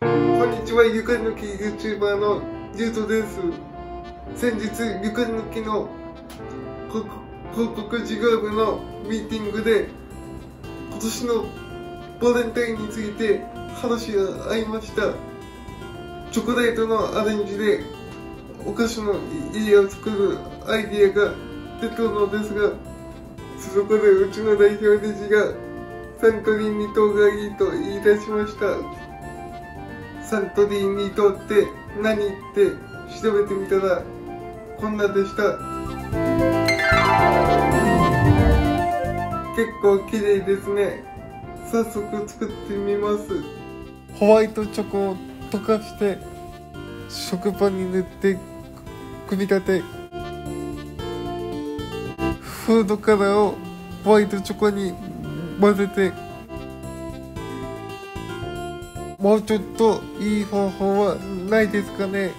こんにちは、ゆかりのき YouTuber のゆうとです。先日、ゆかりのきの広告事業部のミーティングで、今年のバレンタインについて話が合いました。チョコレートのアレンジでお菓子の家を作るアイディアが出たのですが、そこでうちの代表理事がサントリー二糖がいいと言い出しました。サントリー二糖って何って調べてみたらこんなでした。結構綺麗ですね。早速作ってみます。ホワイトチョコを溶かして食パンに塗って組み立てフードカラーをホワイトチョコに混ぜてもうちょっといい方法はないですかね。